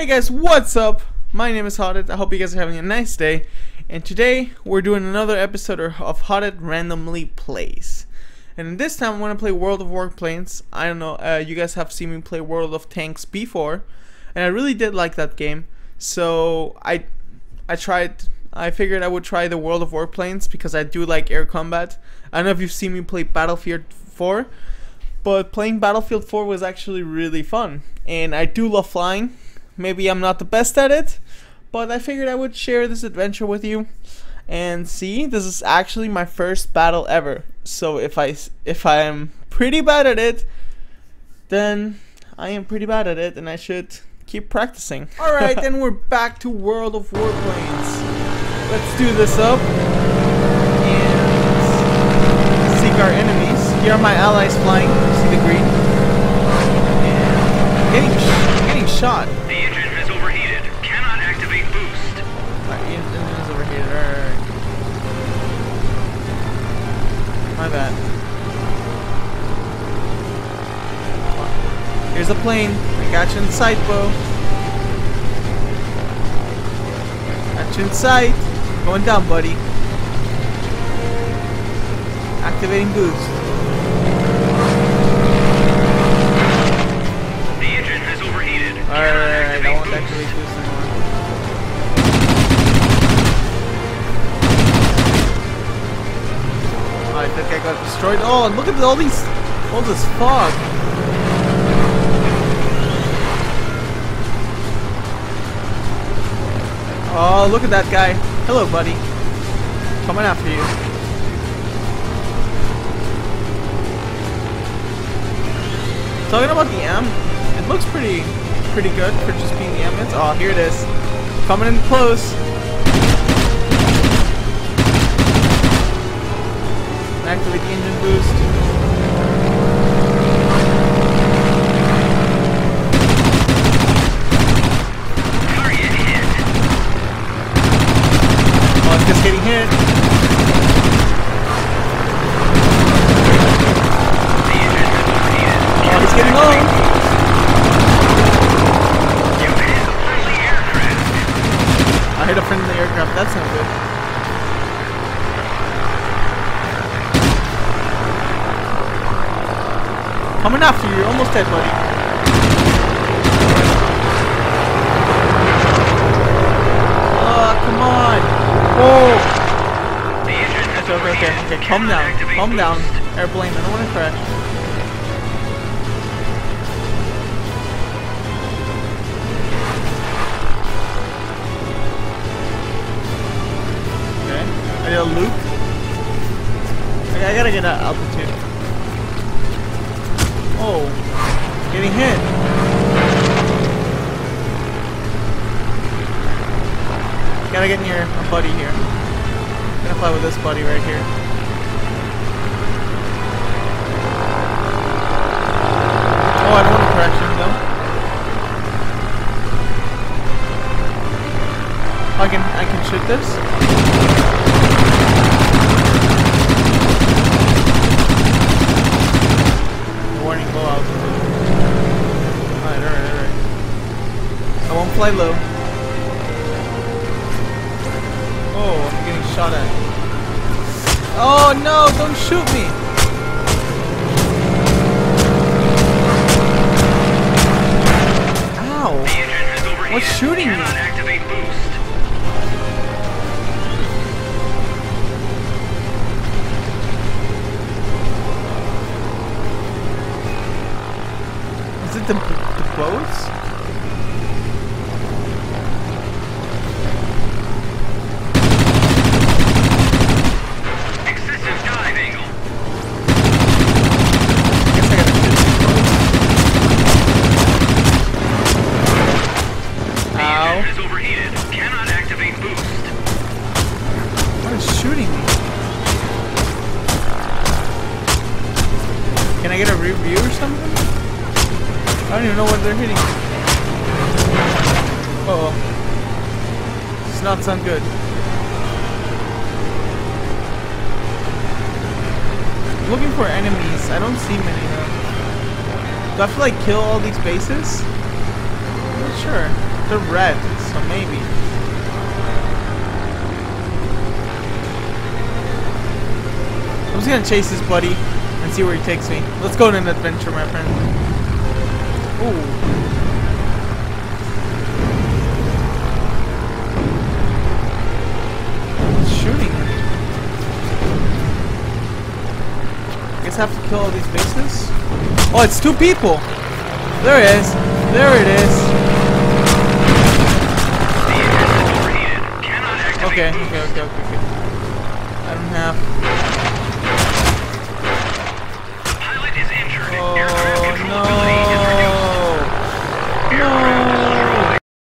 Hey guys, what's up? My name is Hotted. I hope you guys are having a nice day. And today we're doing another episode of Hotted Randomly Plays. And this time I'm going to play World of Warplanes. I don't know, uh, you guys have seen me play World of Tanks before, and I really did like that game. So I, I tried. I figured I would try the World of Warplanes because I do like air combat. I don't know if you've seen me play Battlefield 4, but playing Battlefield 4 was actually really fun. And I do love flying Maybe I'm not the best at it, but I figured I would share this adventure with you. And see, this is actually my first battle ever. So if I if I am pretty bad at it, then I am pretty bad at it, and I should keep practicing. All right, then we're back to World of Warplanes. Let's do this up and seek our enemies. Here are my allies flying. See the green? And getting shot. The engine is overheated. Cannot activate boost. My engine is overheated. Alright. My bad. Here's a plane. I got you in sight, Bo. Got you in sight. Going down, buddy. Activating boost. Alright, that guy got destroyed. Oh, and look at all these, all this fog. Oh, look at that guy. Hello, buddy. Coming after you. Talking about the M, it looks pretty, pretty good for just being the M. Oh, here it is. Coming in close. Activate the engine boost. Target hit. Oh, it's just getting hit. Oh, getting. I hit a friendly aircraft. That's not good. Coming after you. You're almost dead, buddy. Oh, come on. Whoa. Has Okay, okay, okay. okay. Calm down. Calm down. Airplane. I don't want to crash. Okay. I did a loop. Okay, I gotta get at altitude. Oh. Getting hit. Gotta get near a buddy here. Gonna fly with this buddy right here. Oh, I don't want to crash him though. I can I can shoot this. Warning low altitude. Alright, alright, alright. I won't fly low. Oh, I'm getting shot at. Oh no, don't shoot me! Ow! What's shooting me? Is it the, the boats? Review or something? I don't even know what they're hitting. Uh oh. Does not sound good. Looking for enemies. I don't see many. Do I have to like kill all these bases? I'm not sure. They're red, so maybe. I'm just gonna chase this buddy see where he takes me. Let's go on an adventure, my friend. Ooh. Shooting him. Guess I have to kill all these bases? Oh, it's two people! There it is. There it is. Okay, okay, okay, okay, okay. I don't have.